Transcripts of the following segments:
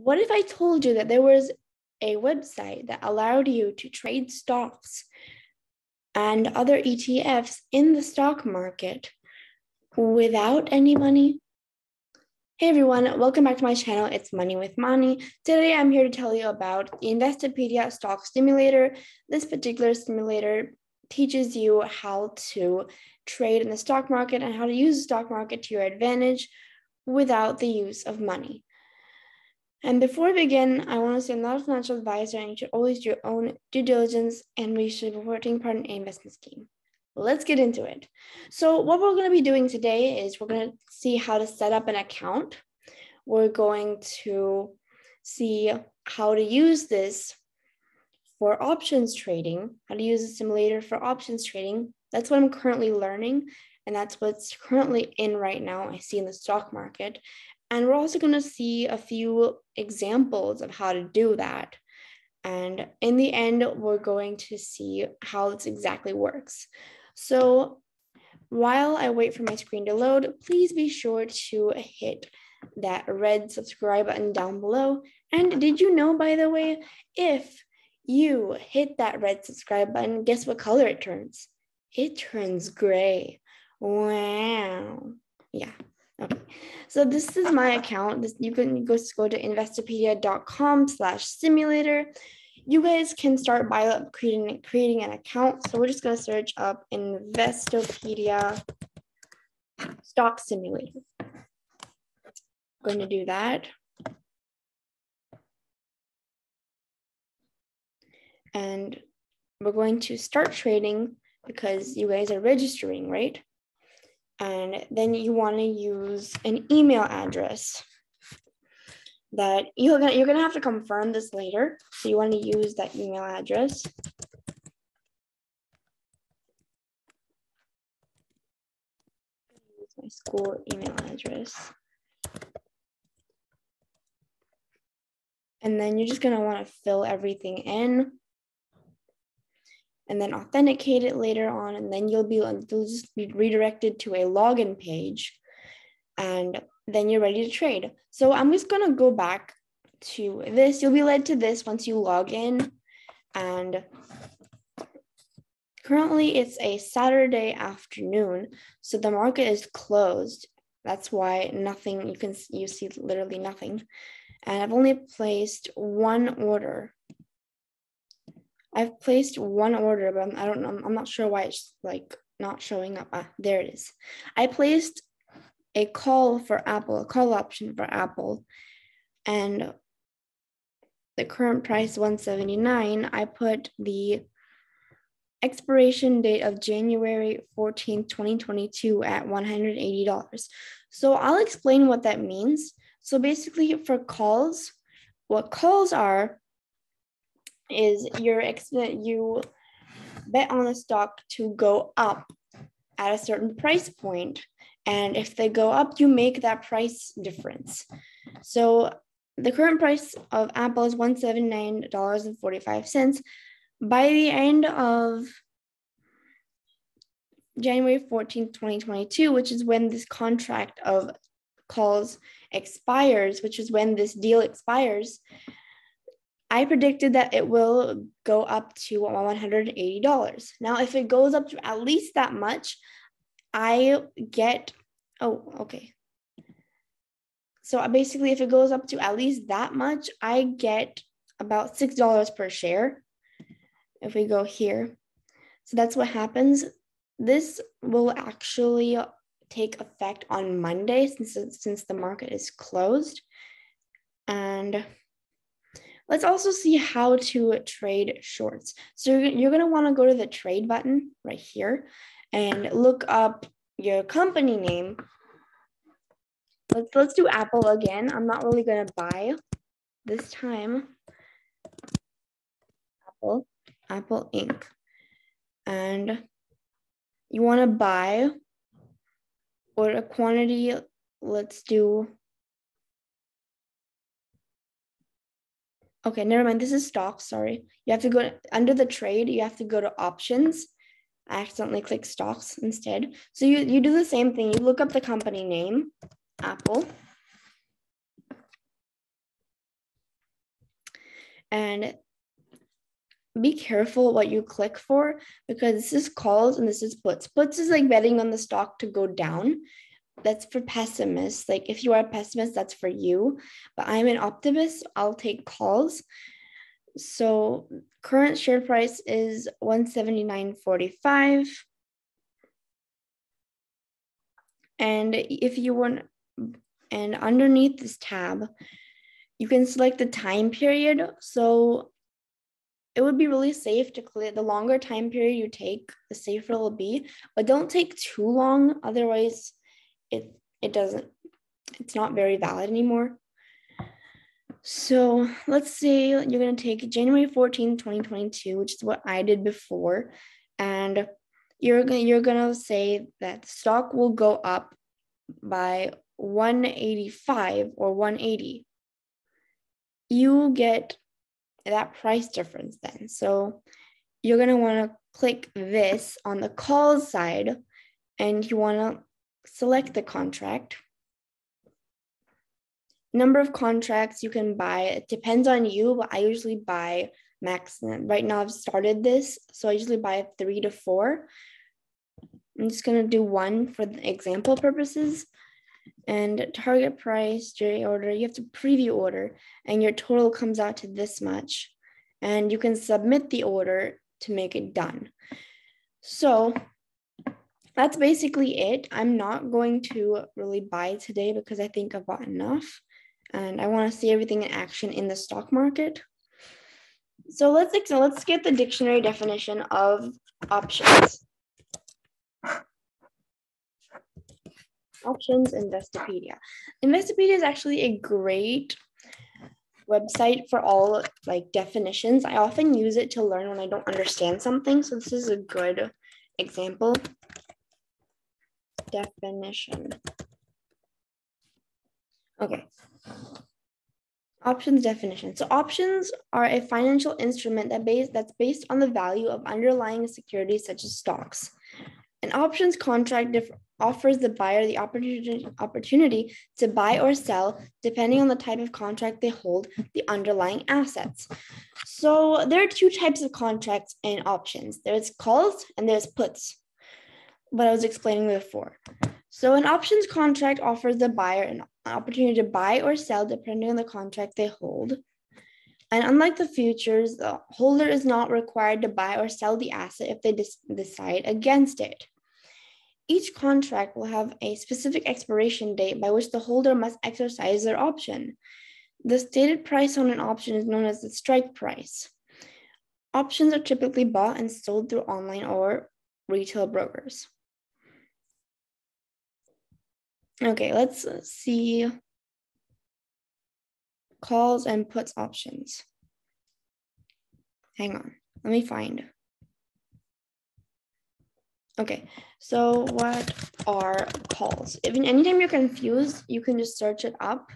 What if I told you that there was a website that allowed you to trade stocks and other ETFs in the stock market without any money? Hey everyone, welcome back to my channel. It's Money with Mani. Today I'm here to tell you about the Investopedia Stock Simulator. This particular simulator teaches you how to trade in the stock market and how to use the stock market to your advantage without the use of money. And before we begin, I want to say I'm not a financial advisor and you should always do your own due diligence and research before taking part in an investment scheme. Let's get into it. So, what we're going to be doing today is we're going to see how to set up an account. We're going to see how to use this for options trading, how to use a simulator for options trading. That's what I'm currently learning, and that's what's currently in right now. I see in the stock market. And we're also going to see a few examples of how to do that. And in the end, we're going to see how this exactly works. So while I wait for my screen to load, please be sure to hit that red subscribe button down below. And did you know, by the way, if you hit that red subscribe button, guess what color it turns? It turns gray. Wow. Yeah, Okay, so this is my account. This, you can go, go to investopedia.com slash simulator. You guys can start by creating, creating an account. So we're just going to search up Investopedia stock simulator. I'm going to do that. And we're going to start trading because you guys are registering, right? And then you want to use an email address that you're gonna you're gonna have to confirm this later. So you want to use that email address. Use my school email address. And then you're just gonna want to fill everything in and then authenticate it later on. And then you'll be, you'll just be redirected to a login page and then you're ready to trade. So I'm just going to go back to this. You'll be led to this once you log in. And currently it's a Saturday afternoon. So the market is closed. That's why nothing, you can, you see literally nothing. And I've only placed one order I've placed one order, but I don't know. I'm not sure why it's like not showing up. Ah, there it is. I placed a call for Apple, a call option for Apple, and the current price 179. I put the expiration date of January 14th, 2022 at $180. So I'll explain what that means. So basically for calls, what calls are is you're you bet on the stock to go up at a certain price point. And if they go up you make that price difference. So the current price of apple is $179.45 by the end of january 14th 2022 which is when this contract of calls expires which is when this deal expires I predicted that it will go up to $180. Now, if it goes up to at least that much, I get, oh, okay. So uh, basically, if it goes up to at least that much, I get about $6 per share. If we go here. So that's what happens. This will actually take effect on Monday since, since the market is closed. And Let's also see how to trade shorts. So you're going to want to go to the trade button right here and look up your company name. Let's, let's do Apple again. I'm not really going to buy this time. Apple, Apple Inc. And you want to buy or a quantity, let's do Okay, never mind. This is stock. Sorry. You have to go under the trade. You have to go to options. I accidentally clicked stocks instead. So you, you do the same thing. You look up the company name, Apple. And be careful what you click for because this is calls and this is puts. Puts is like betting on the stock to go down. That's for pessimists. Like if you are a pessimist, that's for you. But I'm an optimist. I'll take calls. So current share price is 179.45. And if you want, and underneath this tab, you can select the time period. So it would be really safe to clear the longer time period you take, the safer it will be. But don't take too long, otherwise, it it doesn't. It's not very valid anymore. So let's say you're going to take January 14, 2022, which is what I did before, and you're going you're going to say that stock will go up by 185 or 180. You get that price difference then. So you're going to want to click this on the calls side and you want to select the contract. Number of contracts you can buy, it depends on you, but I usually buy maximum. Right now I've started this, so I usually buy three to four. I'm just going to do one for the example purposes and target price, J order, you have to preview order and your total comes out to this much. And you can submit the order to make it done. So that's basically it. I'm not going to really buy today because I think I've bought enough and I want to see everything in action in the stock market. So let's let's get the dictionary definition of options. Options Investopedia. Investopedia is actually a great website for all like definitions. I often use it to learn when I don't understand something. So this is a good example. Definition. Okay. Options definition. So options are a financial instrument that base, that's based on the value of underlying securities such as stocks. An options contract offers the buyer the opportunity, opportunity to buy or sell, depending on the type of contract they hold, the underlying assets. So there are two types of contracts and options. There's calls and there's puts, what I was explaining before. So an options contract offers the buyer an opportunity to buy or sell depending on the contract they hold. And unlike the futures, the holder is not required to buy or sell the asset if they decide against it. Each contract will have a specific expiration date by which the holder must exercise their option. The stated price on an option is known as the strike price. Options are typically bought and sold through online or retail brokers. Okay, let's see calls and puts options. Hang on, let me find. Okay, so what are calls? If anytime you're confused, you can just search it up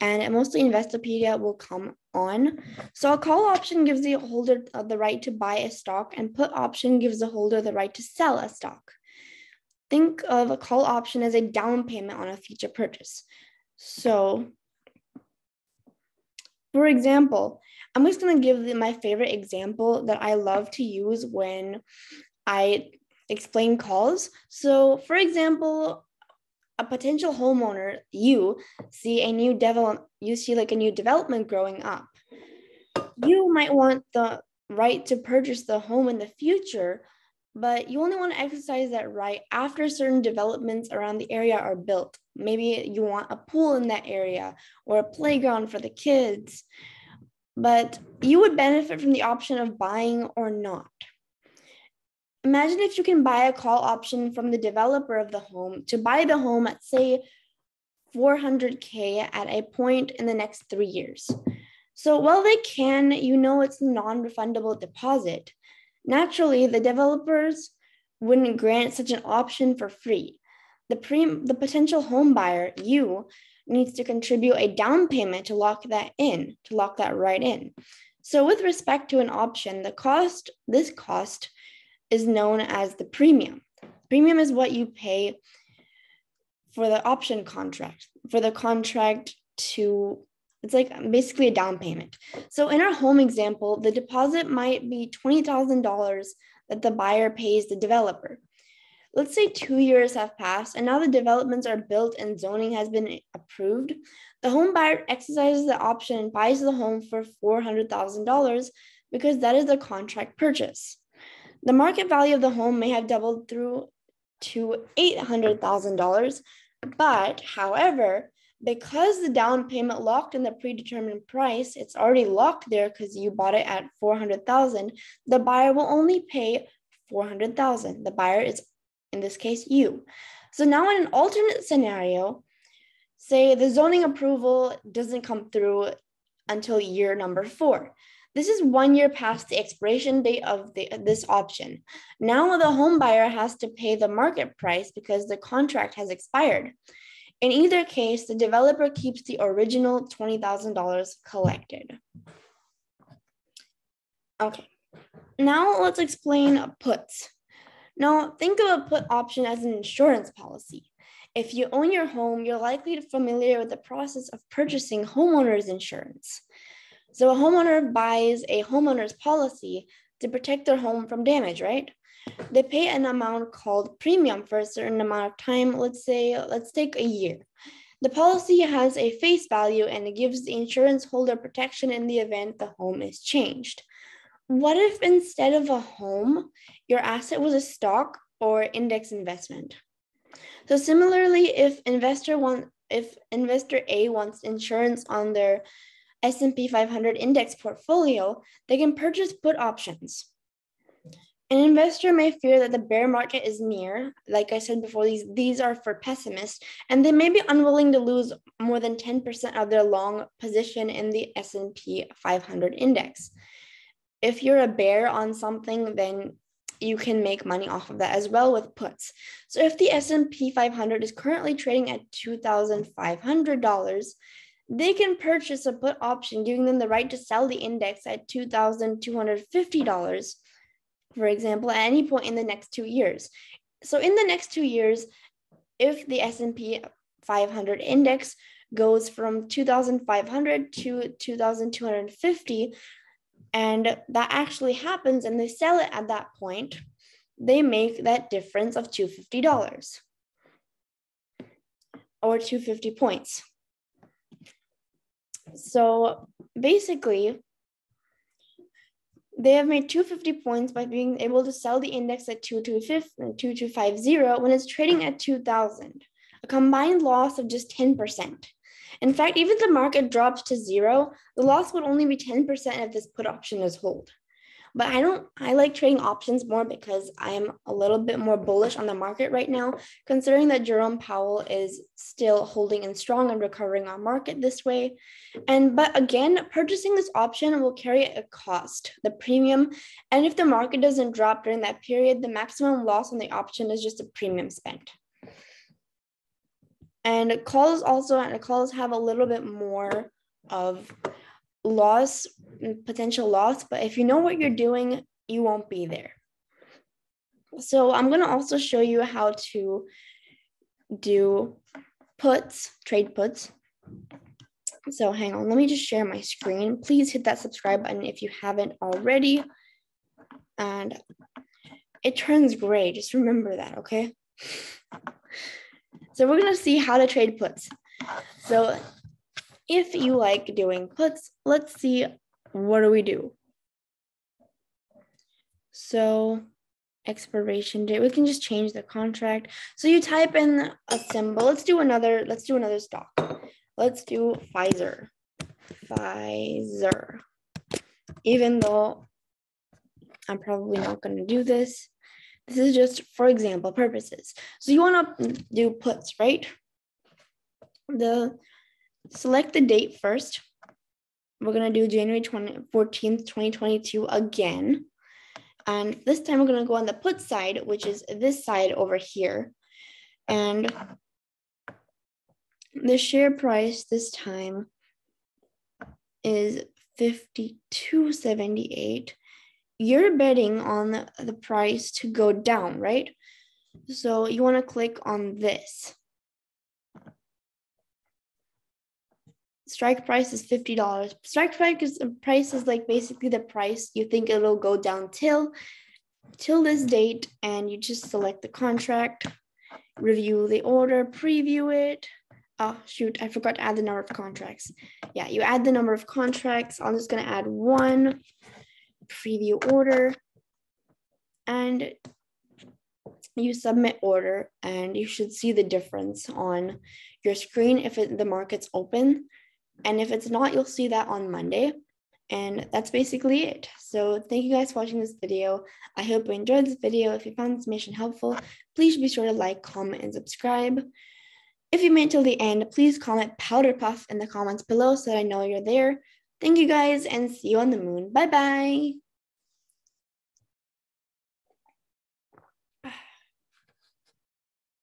and mostly Investopedia will come on. So a call option gives the holder the right to buy a stock and put option gives the holder the right to sell a stock. Think of a call option as a down payment on a future purchase. So for example, I'm just going to give my favorite example that I love to use when I explain calls. So, for example, a potential homeowner, you see a new develop, you see like a new development growing up. You might want the right to purchase the home in the future, but you only want to exercise that right after certain developments around the area are built. Maybe you want a pool in that area or a playground for the kids, but you would benefit from the option of buying or not. Imagine if you can buy a call option from the developer of the home to buy the home at, say, 400K at a point in the next three years. So while they can, you know it's non refundable deposit. Naturally, the developers wouldn't grant such an option for free. The, pre- the potential home buyer, you, needs to contribute a down payment to lock that in, to lock that right in. So with respect to an option, the cost, this cost is known as the premium. Premium is what you pay for the option contract, for the contract to It's like um, basically a down payment. So in our home example, the deposit might be $20,000 that the buyer pays the developer. Let's say two years have passed and now the developments are built and zoning has been approved. The home buyer exercises the option and buys the home for $400,000 because that is the contract purchase. The market value of the home may have doubled through to $800,000, but however, because the down payment locked in the predetermined price, it's already locked there because you bought it at 400,000, the buyer will only pay 400,000. The buyer is in this case you. So now in an alternate scenario, say the zoning approval doesn't come through until year number 4. This is one year past the expiration date of the, this option. Now the home buyer has to pay the market price because the contract has expired. In either case, the developer keeps the original $20,000 collected. Okay, now let's explain puts. Now think of a put option as an insurance policy. If you own your home, you're likely to familiar with the process of purchasing homeowner's insurance. So a homeowner buys a homeowner's policy to protect their home from damage, right? They pay an amount called premium for a certain amount of time. Let's say, let's take a year. The policy has a face value and it gives the insurance holder protection in the event the home is changed. What if instead of a home, your asset was a stock or index investment? So similarly, if investor want, if investor A wants insurance on their S&P 500 index portfolio, they can purchase put options. An investor may fear that the bear market is near. Like I said before, these, these are for pessimists, and they may be unwilling to lose more than 10% of their long position in the S&P 500 index. If you're a bear on something, then you can make money off of that as well with puts. So if the S&P 500 is currently trading at $2,500, they can purchase a put option giving them the right to sell the index at $2,250 for example, at any point in the next two years. So in the next two years, if the S&P 500 index goes from 2,500 to 2,250, and that actually happens and they sell it at that point, they make that difference of $250 or 250 points. So basically, they have made 250 points by being able to sell the index at 2250 when it's trading at 2000, a combined loss of just 10%. In fact, even if the market drops to zero, the loss would only be 10% if this put option is hold. But I don't, I like trading options more because I'm a little bit more bullish on the market right now, considering that Jerome Powell is still holding and strong and recovering our market this way. And, but again, purchasing this option will carry a cost, the premium. And if the market doesn't drop during that period, the maximum loss on the option is just a premium spent. And calls also, and calls have a little bit more of loss, potential loss, but if you know what you're doing, you won't be there. So I'm going to also show you how to do puts, trade puts. So hang on, let me just share my screen. Please hit that subscribe button if you haven't already. And it turns gray, just remember that, okay? So we're gonna see how to trade puts. So if you like doing puts, let's see what do we do. So expiration date, we can just change the contract. So you type in a symbol. Let's do another, let's do another stock. Let's do Pfizer. Pfizer. Even though I'm probably not going to do this. This is just for example purposes. So you want to do puts, right? The select the date first. We're going to do January 20, 14th, 2022 again. And this time we're going to go on the put side, which is this side over here. And the share price this time is 52.78. You're betting on the price to go down, right? So you want to click on this. Strike price is $50. Strike price is, price is like basically the price you think it'll go down till till this date and you just select the contract, review the order, preview it. Oh shoot, I forgot to add the number of contracts. Yeah, you add the number of contracts. I'm just gonna add one preview order and you submit order and you should see the difference on your screen if it, the market's open. And if it's not, you'll see that on Monday. And that's basically it. So thank you guys for watching this video. I hope you enjoyed this video. If you found this information helpful, please be sure to like, comment, and subscribe. If you made it till the end, please comment powder puff in the comments below so that I know you're there. Thank you guys and see you on the moon. Bye bye.